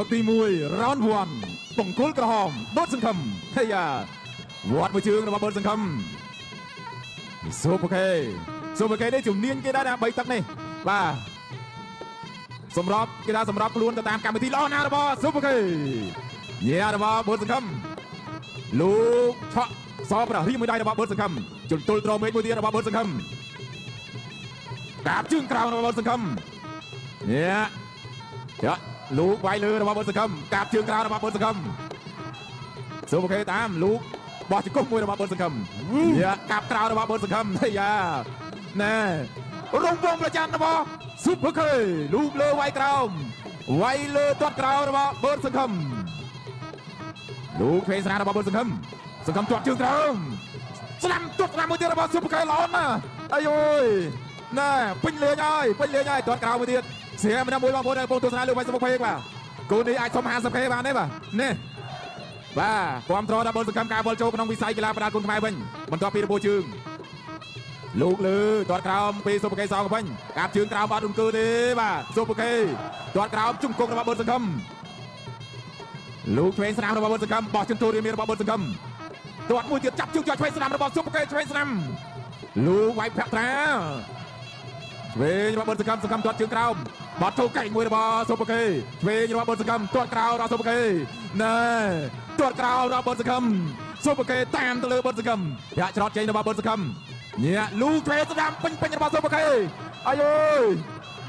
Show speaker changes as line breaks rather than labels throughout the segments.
ទី1 round 1បង្គោលក្រហមបត់សង្ឃឹមហេយ៉ាវត្តមួយជើងរបស់បត់សង្ឃឹមសូប៉ូខេសូប៉ូខេនេះជំនាញគេដែរណា3ទឹកនេះបាទសម្រាប់គេថាសម្រាប់ខ្លួនទៅតាមកម្មវិធីល្អណាស់របស់សូប៉ូខេញ៉ែរបស់បត់សង្ឃឹមលោកឆក់សប្រហរីមួយដៃរបស់បត់សង្ឃឹមជន្ទុលត្រមេឃមួយទៀតរបស់បត់សង្ឃឹមកាបជើងក្រោមរបស់បត់សង្ឃឹមញ៉ែចា លោកវាយលើរបស់បុតសង្ឃឹមកាប់ជើងក្រៅរបស់បុតសង្ឃឹមសូមអូខេតាមលោកបោះជង្គង់មួយរបស់បុតសង្ឃឹមយ៉ាកាប់ក្រៅរបស់បុតសង្ឃឹមយ៉ាណែរងវងប្រចាំរបស់ស៊ុបខេលោកលើវាយក្រោមវាយលើទាត់ក្រៅរបស់បុតសង្ឃឹមលោកធ្វើស្រារបស់បុតសង្ឃឹមសង្ឃឹមទាត់ជើងក្រោមស្លាំទាត់ស្លាំមួយទៀតរបស់ស៊ុបខេល្អណាស់អាយអើយណែពេញលេងហើយពេញលេងហើយទាត់ក្រៅមួយទៀត ស្រាម្នាក់មួយបងប្អូនដែលកំពុងទស្សនាលើវ៉ៃសុមុខពេកបាទគូនេះអាចសុំ 50k បានទេបាទនេះបាទគ្រប់ត្រដល់បុលសកម្មការវល់ចូលក្នុងវិស័យកីឡាប្រដាល់គុណខ្មែរវិញបន្ទាប់ពីរបួសជើងលោកលើទាត់ក្រោមពីសុបកេសងវិញកាប់ជើងក្រោមបាត់រំគឺទេបាទសុបកេទាត់ក្រោមជង្គង់របស់បុលសកម្មលោកឆ្វេងស្នាមរបស់បុលសកម្មបោះជន្ទូរៀមរបស់បុលសកម្មទាត់មួយទៀតចាប់ជើងជាប់ឆ្វេងស្នាមរបស់សុបកេឆ្វេងស្នាមលោកវាយភក្ត្រាឆ្វេងរបស់បុតសកម្មសកម្មទាត់ជើងក្រោម បាត់ចូលកែងមួយរបស់សុបកេឆ្វេងរបស់បុតសកម្មទាត់ក្រោមរបស់សុបកេណែទាត់ក្រោមរបស់បុតសកម្មសុបកេតាមទៅលើបុតសកម្មយ៉ាក់ច្រត់ចេញរបស់បុតសកម្មញាក់លូឆ្វេងស្ដាំពេញពេញរបស់សុបកេអាយអើយ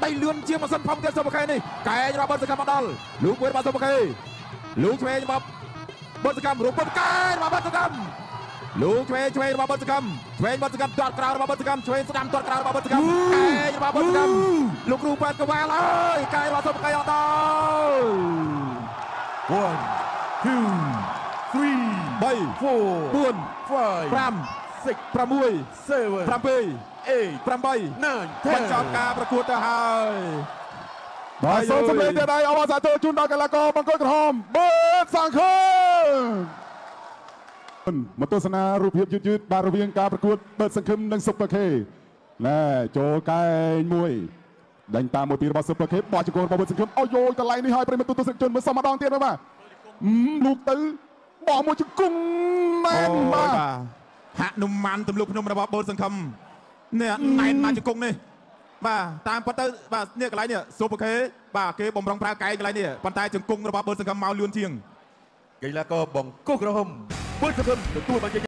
ដៃលឿនជាងម៉ាស៊ីនផំទៀតសុបកេនេះកែងរបស់បុតសកម្មមកដល់លូមួយរបស់សុបកេលូឆ្វេងរបស់បុតសកម្មរូបបុតកែរបស់បុតសកម្ម លោកឆ្វេងឆ្វេងរបស់បុតសកម្មឆ្វេងបុតសកម្មទាត់ក្រៅរបស់បុតសកម្មឆ្វេងស្ដាំទាត់ក្រៅរបស់បុតសកម្មកែងរបស់បុតសកម្មលោកគ្រូប៉ែតកវ៉ាល់អើយកែងរបស់សុបកៃអត់ដល់
One, two, three,
3
four,
4
five,
5
six,
6
seven,
7
eight,
8
nine,
8បញ្ចប់
ten.
ការប្រកួតទៅហើយ
បាទសូមសម្លេងទៀតហើយអបអរសាទរជូនដល់កីឡាករបង្គោលក្រហមបឺតសង្ឃឹម មកទស្សនារូបភាពយឺតយឺតបាទរវាងការប្រកួតបឺតសង្ឃឹមនិងស៊ុបខេណែចូលកែងមួយដេញតាមមួយពីរបស់ស៊ុបខេបោះជង្គង់របស់បឺតសង្ឃឹមអូយោតម្លៃនេះហើយប្រិមត្តទស្សនិកជនមើលសមម្ដងទៀតបាទអឺលូកទៅបោះមួយជង្គង់ណែន
អូយ
បាទ
បាទហាក់នំម៉ាន់ទម្លុកភ្នំរបស់បូនសង្ឃឹមនេះណែនមកជង្គង់នេះបាទតាមពិតទៅបាទនេះកន្លែងនេះសូបខេបាទគេបំរុងប្រើកែងកន្លែងនេះប៉ុន្តែជង្គង់របស់បូនសង្ឃឹមមកលឿនជាង
កីឡាករបង្គោលក្រហម ពុទ្ធសង្